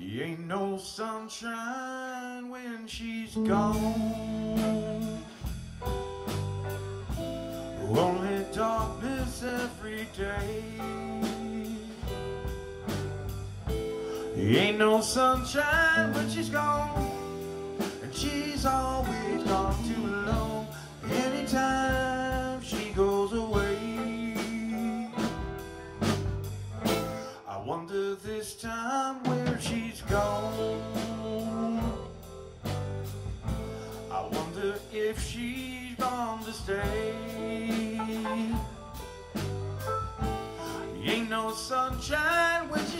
You ain't no sunshine when she's gone. Only darkness every day. Ain't no sunshine when she's gone.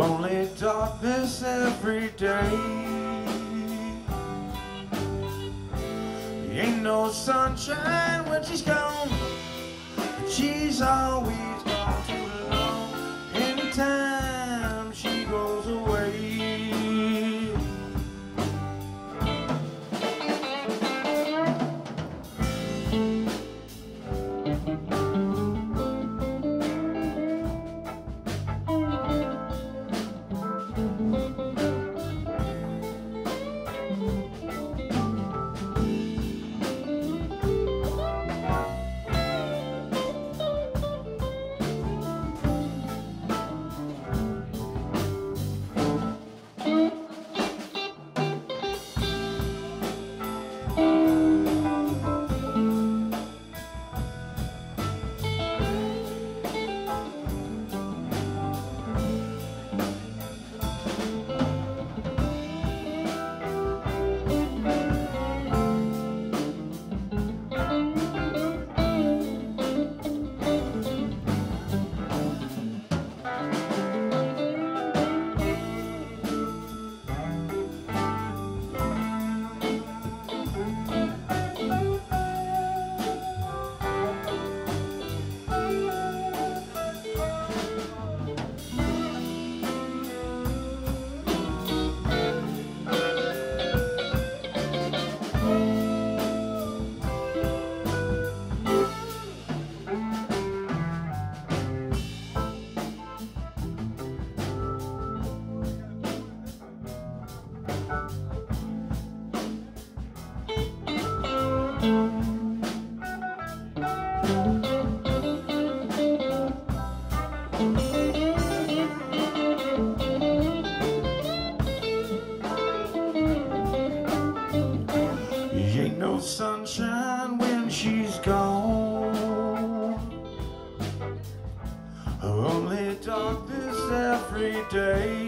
only darkness every day. Ain't no sunshine when she's gone, she's always. Ain't no sunshine when she's gone. I Only darkness every day.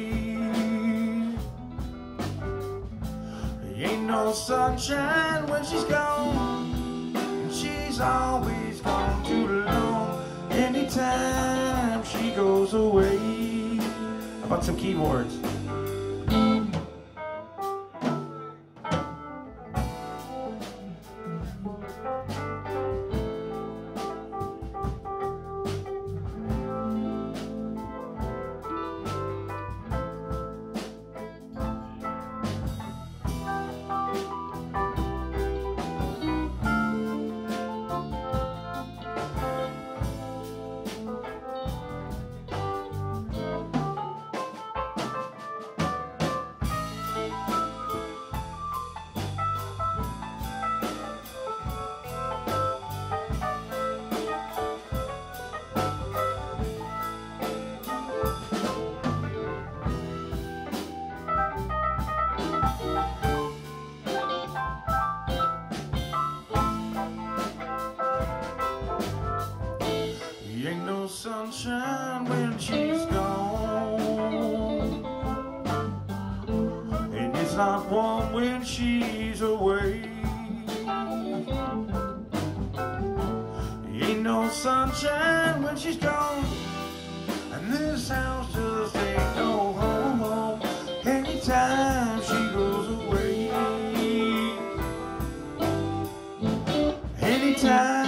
no sunshine when she's gone. She's always gone too long. Anytime she goes away. I bought some keyboards. She's not warm when she's away. Ain't no sunshine when she's gone. And this house just ain't no home. home anytime she goes away. Anytime.